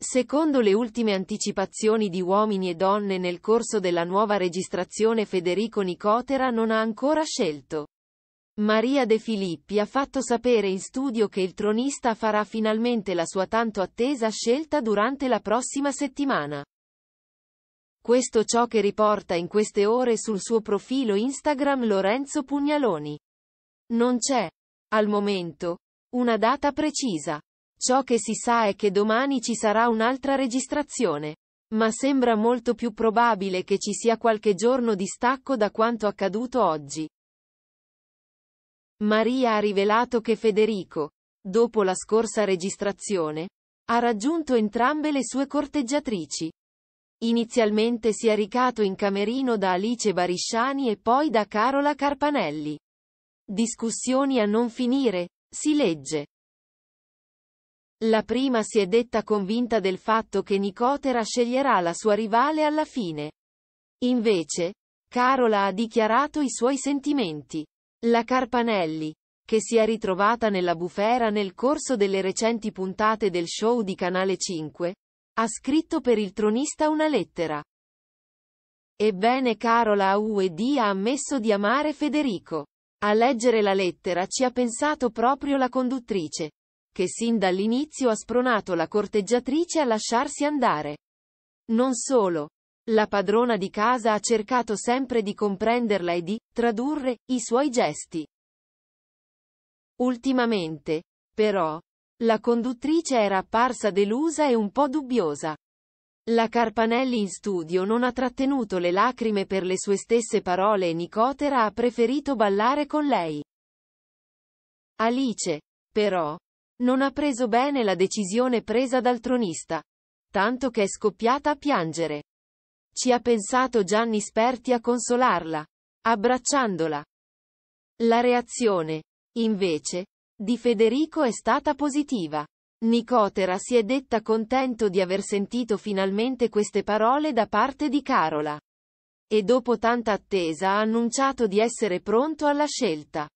Secondo le ultime anticipazioni di uomini e donne nel corso della nuova registrazione Federico Nicotera non ha ancora scelto. Maria De Filippi ha fatto sapere in studio che il tronista farà finalmente la sua tanto attesa scelta durante la prossima settimana. Questo ciò che riporta in queste ore sul suo profilo Instagram Lorenzo Pugnaloni. Non c'è, al momento, una data precisa. Ciò che si sa è che domani ci sarà un'altra registrazione. Ma sembra molto più probabile che ci sia qualche giorno di stacco da quanto accaduto oggi. Maria ha rivelato che Federico, dopo la scorsa registrazione, ha raggiunto entrambe le sue corteggiatrici. Inizialmente si è ricato in camerino da Alice Barisciani e poi da Carola Carpanelli. Discussioni a non finire, si legge. La prima si è detta convinta del fatto che Nicotera sceglierà la sua rivale alla fine. Invece, Carola ha dichiarato i suoi sentimenti. La Carpanelli, che si è ritrovata nella bufera nel corso delle recenti puntate del show di Canale 5, ha scritto per il tronista una lettera. Ebbene Carola AUD ha ammesso di amare Federico. A leggere la lettera ci ha pensato proprio la conduttrice che sin dall'inizio ha spronato la corteggiatrice a lasciarsi andare. Non solo. La padrona di casa ha cercato sempre di comprenderla e di tradurre i suoi gesti. Ultimamente, però, la conduttrice era apparsa delusa e un po' dubbiosa. La Carpanelli in studio non ha trattenuto le lacrime per le sue stesse parole e Nicotera ha preferito ballare con lei. Alice, però, non ha preso bene la decisione presa dal tronista. Tanto che è scoppiata a piangere. Ci ha pensato Gianni Sperti a consolarla. Abbracciandola. La reazione, invece, di Federico è stata positiva. Nicotera si è detta contento di aver sentito finalmente queste parole da parte di Carola. E dopo tanta attesa ha annunciato di essere pronto alla scelta.